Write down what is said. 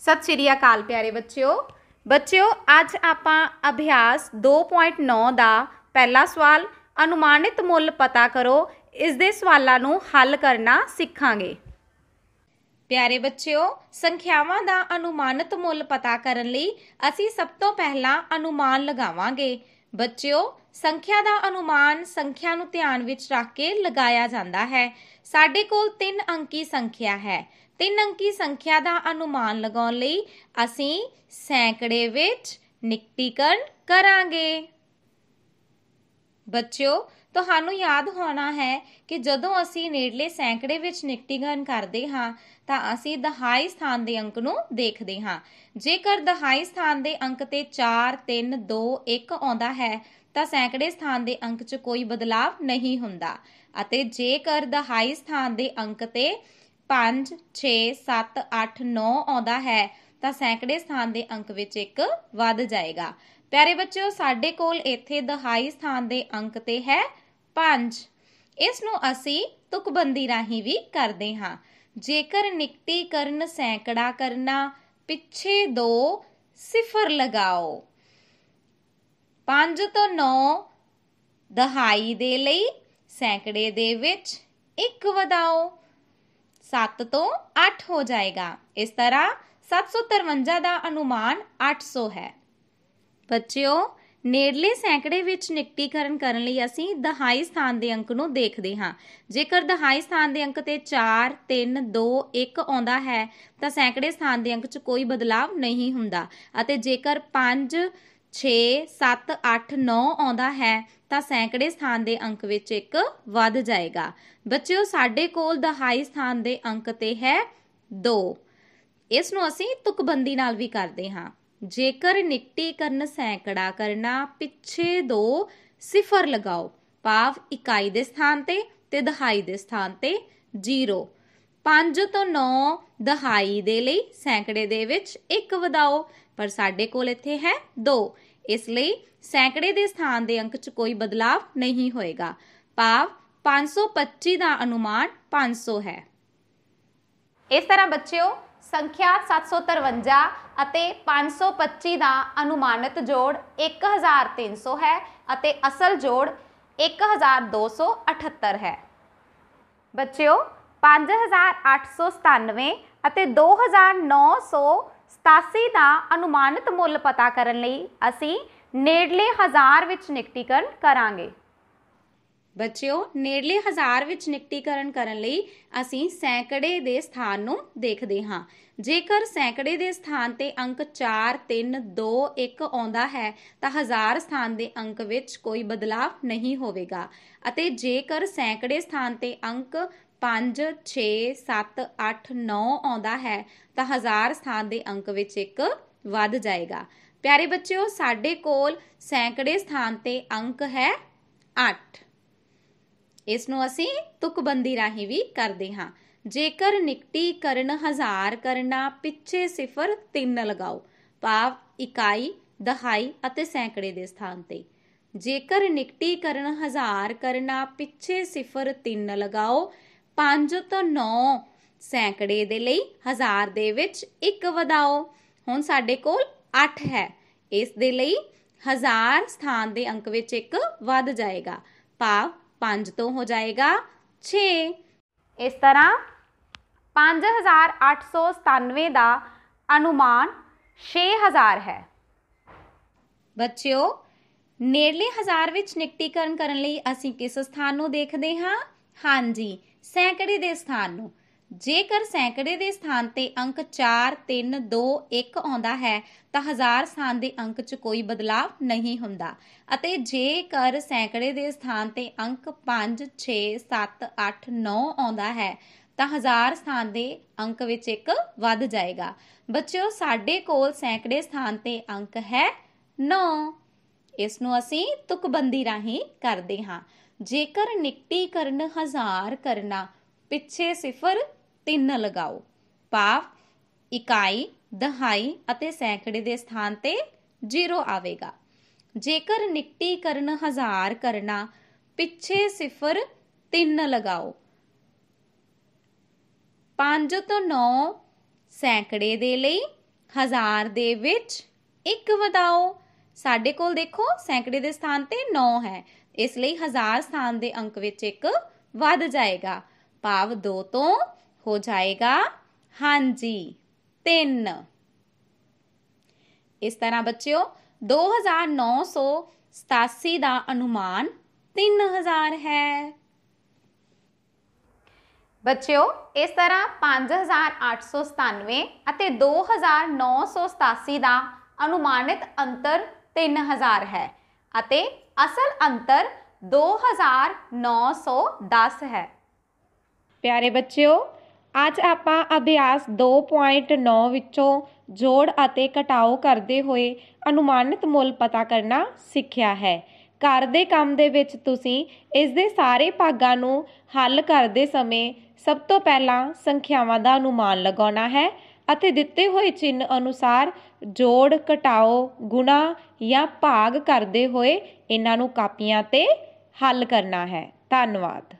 ਸਤਿ ਸ਼੍ਰੀ ਅਕਾਲ ਪਿਆਰੇ ਬੱਚਿਓ। ਬੱਚਿਓ, ਅੱਜ ਆਪਾਂ ਅਭਿਆਸ 2.9 ਦਾ ਪਹਿਲਾ ਸਵਾਲ, ਅਨੁਮਾਨਿਤ ਮੁੱਲ ਪਤਾ ਕਰੋ। ਇਸ ਦੇ ਸਵਾਲਾਂ ਨੂੰ ਹੱਲ ਕਰਨਾ ਸਿੱਖਾਂਗੇ। ਪਿਆਰੇ ਬੱਚਿਓ, ਸੰਖਿਆਵਾਂ ਦਾ ਅਨੁਮਾਨਿਤ ਮੁੱਲ ਪਤਾ ਕਰਨ ਲਈ ਅਸੀਂ ਸਭ ਤੋਂ ਪਹਿਲਾਂ ਅਨੁਮਾਨ ਲਗਾਵਾਂਗੇ। ਬੱਚਿਓ, ਸੰਖਿਆ ਦਾ ਅਨੁਮਾਨ ਸੰਖਿਆ ਨੂੰ ਧਿਆਨ ਵਿੱਚ ਰੱਖ ਕੇ ਲਗਾਇਆ ਜਾਂਦਾ ਹੈ। ਸਾਡੇ ਕੋਲ 3 ਅੰਕੀ ਸੰਖਿਆ ਹੈ। ਤਿੰਨ ਅੰਕੀ ਸੰਖਿਆ ਦਾ ਅਨੁਮਾਨ ਲਗਾਉਣ ਲਈ ਅਸੀਂ ਸੈਂਕੜੇ ਵਿੱਚ ਨਿਕਟੀਕਰਨ ਕਰਾਂਗੇ। ਬੱਚਿਓ, ਤੁਹਾਨੂੰ ਯਾਦ ਹੋਣਾ ਹੈ ਕਿ ਜਦੋਂ ਅਸੀਂ ਨੇੜਲੇ ਸੈਂਕੜੇ ਵਿੱਚ ਨਿਕਟੀਕਰਨ ਕਰਦੇ ਹਾਂ, ਤਾਂ ਅਸੀਂ ਦਹਾਈ ਸਥਾਨ ਦੇ ਅੰਕ ਨੂੰ ਦੇਖਦੇ ਹਾਂ। ਜੇਕਰ ਦਹਾਈ ਸਥਾਨ ਦੇ ਅੰਕ ਤੇ 4 3 2 1 ਆਉਂਦਾ ਹੈ, ਤਾਂ ਸੈਂਕੜੇ ਸਥਾਨ ਦੇ ਅੰਕ 'ਚ ਕੋਈ ਬਦਲਾਵ ਨਹੀਂ ਹੁੰਦਾ। ਅਤੇ ਜੇਕਰ ਦਹਾਈ ਸਥਾਨ ਦੇ ਅੰਕ ਤੇ 5 6 7 8 9 ਆਉਂਦਾ ਹੈ, ਤਾਂ ਸੈਂਕੜੇ ਸਥਾਨ ਦੇ ਅੰਕ ਵਿੱਚ ਇੱਕ ਵੱਧ ਜਾਏਗਾ। ਪਿਆਰੇ ਬੱਚਿਓ, ਸਾਡੇ ਕੋਲ ਇੱਥੇ ਦਹਾਈ ਸਥਾਨ ਦੇ ਅੰਕ ਤੇ ਹੈ 5 ਇਸ ਨੂੰ ਅਸੀਂ ਤੁਕਬੰਦੀ ਰਾਹੀਂ ਵੀ ਕਰਦੇ ਹਾਂ। ਜੇਕਰ ਨਿਕਟੀਕਰਨ ਸੈਂਕੜਾ ਕਰਨਾ, ਪਿੱਛੇ ਦੋ, ਸਿਫਰ ਲਗਾਓ। 5 ਤੋਂ 9 ਦਹਾਈ ਦੇ ਲਈ, ਸੈਂਕੜੇ ਦੇ ਵਿੱਚ 1 ਵਧਾਓ। 7 ਤੋਂ 8 ਹੋ ਜਾਏਗਾ। ਇਸ ਤਰ੍ਹਾਂ 753 ਦਾ ਅਨੁਮਾਨ 800 ਹੈ। ਬੱਚਿਓ, ਨੇੜਲੇ ਸੈਂਕੜੇ ਵਿੱਚ ਨਿਕਟੀਕਰਨ ਕਰਨ ਲਈ ਅਸੀਂ ਦਹਾਈ ਸਥਾਨ ਦੇ ਅੰਕ ਨੂੰ ਦੇਖਦੇ ਹਾਂ। ਜੇਕਰ ਦਹਾਈ ਸਥਾਨ ਦੇ ਅੰਕ ਤੇ 4 3 2 1 ਆਉਂਦਾ ਹੈ, ਤਾਂ ਸੈਂਕੜੇ ਸਥਾਨ ਦੇ ਅੰਕ 'ਚ ਕੋਈ ਬਦਲਾਵ ਨਹੀਂ ਹੁੰਦਾ ਅਤੇ ਜੇਕਰ 5 6 7 8 9 ਆਉਂਦਾ ਹੈ, ਤਾਂ ਸੈਂਕੜੇ ਸਥਾਨ ਦੇ ਅੰਕ ਵਿੱਚ ਇੱਕ ਵੱਧ ਜਾਏਗਾ। ਬੱਚਿਓ, ਸਾਡੇ ਕੋਲ ਦਹਾਈ ਸਥਾਨ ਦੇ ਅੰਕ ਤੇ ਹੈ 2 ਇਸ ਨੂੰ ਅਸੀਂ ਤੁਕਬੰਦੀ ਨਾਲ ਵੀ ਕਰਦੇ ਹਾਂ। ਜੇਕਰ ਨਿਕਟੀਕਰਨ ਸੈਂਕੜਾ ਕਰਨਾ, ਪਿੱਛੇ ਦੋ ਸਿਫਰ ਲਗਾਓ। ਭਾਵ ਇਕਾਈ ਦੇ ਸਥਾਨ ਤੇ ਤੇ ਦਹਾਈ ਦੇ ਸਥਾਨ ਤੇ 0 5 ਤੋਂ 9 ਦਹਾਈ ਦੇ ਲਈ ਸੈਂਕੜੇ ਦੇ ਵਿੱਚ 1 ਵਧਾਓ। ਪਰ ਸਾਡੇ ਕੋਲ ਇੱਥੇ ਹੈ 2 ਇਸ ਲਈ ਸੈਂਕੜੇ ਦੇ ਸਥਾਨ ਦੇ ਅੰਕ 'ਚ ਕੋਈ ਬਦਲਾਵ ਨਹੀਂ ਹੋਏਗਾ। ਭਾਵ 525 ਦਾ ਅਨੁਮਾਨ 500 ਹੈ। ਇਸ ਤਰ੍ਹਾਂ ਬੱਚਿਓ, ਸੰਖਿਆ 753 ਅਤੇ 525 ਦਾ ਅਨੁਮਾਨਿਤ ਜੋੜ 1300 ਹੈ ਅਤੇ ਅਸਲ ਜੋੜ 1278 ਹੈ। ਬੱਚਿਓ 5897 ਅਤੇ 2987 ਦਾ ਅਨੁਮਾਨਿਤ ਮੁੱਲ ਪਤਾ ਕਰਨ ਲਈ ਅਸੀਂ ਨੇੜਲੇ ਹਜ਼ਾਰ ਵਿੱਚ ਨਿਕਟੀਕਰਨ ਕਰਾਂਗੇ। ਬੱਚਿਓ, ਨੇੜਲੇ ਹਜ਼ਾਰ ਵਿੱਚ ਨਿਕਟੀਕਰਨ ਕਰਨ ਲਈ ਅਸੀਂ ਸੈਂਕੜੇ ਦੇ ਸਥਾਨ ਨੂੰ ਦੇਖਦੇ ਹਾਂ। ਜੇਕਰ ਸੈਂਕੜੇ ਦੇ ਸਥਾਨ ਤੇ ਅੰਕ 4 3 2 1 ਆਉਂਦਾ ਹੈ, ਤਾਂ ਹਜ਼ਾਰ ਸਥਾਨ ਦੇ ਅੰਕ ਵਿੱਚ ਕੋਈ ਬਦਲਾਵ ਨਹੀਂ ਹੋਵੇਗਾ। ਅਤੇ ਜੇਕਰ ਸੈਂਕੜੇ ਸਥਾਨ ਤੇ ਅੰਕ 5 6 7 8 9 ਆਉਂਦਾ ਹੈ ਤਾਂ ਹਜ਼ਾਰ ਸਥਾਨ ਦੇ ਅੰਕ ਵਿੱਚ ਇੱਕ ਵੱਧ ਜਾਏਗਾ। ਪਿਆਰੇ ਬੱਚਿਓ, ਸਾਡੇ ਕੋਲ ਸੈਂਕੜੇ ਸਥਾਨ ਤੇ ਅੰਕ ਹੈ 8 ਇਸ ਨੂੰ ਅਸੀਂ ਤੁਕਬੰਦੀ ਰਾਹੀਂ ਵੀ ਕਰਦੇ ਹਾਂ। ਜੇਕਰ ਨਿਕਟੀਕਰਨ ਹਜ਼ਾਰ ਕਰਨਾ, ਪਿੱਛੇ ਸਿਫਰ 3 ਲਗਾਓ, ਭਾਵ ਇਕਾਈ, ਦਹਾਈ ਅਤੇ ਸੈਂਕੜੇ ਦੇ ਸਥਾਨ ਤੇ। ਜੇਕਰ ਨਿਕਟੀਕਰਨ ਹਜ਼ਾਰ ਕਰਨਾ, ਪਿੱਛੇ ਸਿਫਰ 3 ਲਗਾਓ 5 ਤੋਂ 9 ਸੈਂਕੜੇ ਦੇ ਲਈ ਹਜ਼ਾਰ ਦੇ ਵਿੱਚ 1 ਵਧਾਓ। ਹੁਣ ਸਾਡੇ ਕੋਲ 8 ਹੈ। ਇਸ ਦੇ ਲਈ ਹਜ਼ਾਰ ਸਥਾਨ ਦੇ ਅੰਕ ਵਿੱਚ ਇੱਕ ਵੱਧ ਜਾਏਗਾ। ਭਾਵ 5 ਤੋਂ ਹੋ ਜਾਏਗਾ 6 ਇਸ ਤਰ੍ਹਾਂ 5897 ਦਾ ਅਨੁਮਾਨ 6000 ਹੈ। ਬੱਚਿਓ, ਨੇੜਲੇ ਹਜ਼ਾਰ ਵਿੱਚ ਨਿਕਟੀਕਰਨ ਕਰਨ ਲਈ ਅਸੀਂ ਕਿਸ ਸਥਾਨ ਨੂੰ ਦੇਖਦੇ ਹਾਂ? ਹਾਂਜੀ ਸੈਂਕੜੇ ਦੇ ਸਥਾਨ ਨੂੰ। ਜੇਕਰ ਸੈਂਕੜੇ ਦੇ ਸਥਾਨ ਤੇ ਅੰਕ 4 3 2 1 ਆਉਂਦਾ ਹੈ, ਤਾਂ ਹਜ਼ਾਰ ਸਥਾਨ ਦੇ ਅੰਕ 'ਚ ਕੋਈ ਬਦਲਾਵ ਨਹੀਂ ਹੁੰਦਾ। ਅਤੇ ਜੇਕਰ ਸੈਂਕੜੇ ਦੇ ਸਥਾਨ ਤੇ ਅੰਕ 5 6 7 8 9 ਆਉਂਦਾ ਹੈ, ਤਾਂ ਹਜ਼ਾਰ ਸਥਾਨ ਦੇ ਅੰਕ ਵਿੱਚ ਇੱਕ ਵੱਧ ਜਾਏਗਾ। ਬੱਚਿਓ, ਸਾਡੇ ਕੋਲ ਸੈਂਕੜੇ ਸਥਾਨ ਤੇ ਅੰਕ ਹੈ 9 ਇਸ ਨੂੰ ਅਸੀਂ ਤੁਕਬੰਦੀ ਰਾਹੀਂ ਕਰਦੇ ਹਾਂ। ਜੇਕਰ ਨਿਕਟੀਕਰਨ ਹਜ਼ਾਰ ਕਰਨਾ, ਪਿੱਛੇ ਸਿਫਰ 3 ਲਗਾਓ। ਭਾਵ, ਇਕਾਈ, ਦਹਾਈ ਅਤੇ ਸੈਂਕੜੇ ਦੇ ਸਥਾਨ ਤੇ 0 ਆਵੇਗਾ। ਜੇਕਰ ਨਿਕਟੀਕਰਨ ਹਜ਼ਾਰ ਕਰਨਾ, ਪਿੱਛੇ ਸਿਫਰ 3 ਲਗਾਓ। 5 ਤੋਂ 9 ਸੈਂਕੜੇ ਦੇ ਲਈ ਹਜ਼ਾਰ ਦੇ ਵਿੱਚ ਇੱਕ ਵਧਾਓ। ਸਾਡੇ ਕੋਲ ਦੇਖੋ, ਸੈਂਕੜੇ ਦੇ ਸਥਾਨ ਤੇ 9 ਹੈ। ਇਸ ਲਈ ਹਜ਼ਾਰ ਸਥਾਨ ਦੇ ਅੰਕ ਵਿੱਚ ਇੱਕ ਵੱਧ ਜਾਏਗਾ। ਭਾਵ 2 ਤੋਂ ਹੋ ਜਾਏਗਾ। ਹਾਂਜੀ 3 ਇਸ ਤਰ੍ਹਾਂ ਬੱਚਿਓ 2987 ਦਾ ਅਨੁਮਾਨ 3000 ਹੈ। ਬੱਚਿਓ, ਇਸ ਤਰ੍ਹਾਂ 5897 ਅਤੇ 2987 ਦਾ ਅਨੁਮਾਨਿਤ ਅੰਤਰ 3000 ਹੈ ਅਤੇ ਅਸਲ ਅੰਤਰ 2910 ਹੈ। ਪਿਆਰੇ ਬੱਚਿਓ, ਅੱਜ ਆਪਾਂ ਅਭਿਆਸ 2.9 ਵਿੱਚੋਂ ਜੋੜ ਅਤੇ ਘਟਾਓ ਕਰਦੇ ਹੋਏ ਅਨੁਮਾਨਿਤ ਮੁੱਲ ਪਤਾ ਕਰਨਾ ਸਿੱਖਿਆ ਹੈ। ਘਰ ਦੇ ਕੰਮ ਦੇ ਵਿੱਚ ਤੁਸੀਂ ਇਸ ਦੇ ਸਾਰੇ ਭਾਗਾਂ ਨੂੰ ਹੱਲ ਕਰਦੇ ਸਮੇਂ ਸਭ ਤੋਂ ਪਹਿਲਾਂ ਸੰਖਿਆਵਾਂ ਦਾ ਅਨੁਮਾਨ ਲਗਾਉਣਾ ਹੈ। ਅਤੇ ਦਿੱਤੇ ਹੋਏ ਚਿੰਨ੍ਹ ਅਨੁਸਾਰ ਜੋੜ, ਘਟਾਓ, ਗੁਣਾ ਜਾਂ ਭਾਗ ਕਰਦੇ ਹੋਏ ਇਹਨਾਂ ਨੂੰ ਕਾਪੀਆਂ ਤੇ ਹੱਲ ਕਰਨਾ ਹੈ। ਧੰਨਵਾਦ।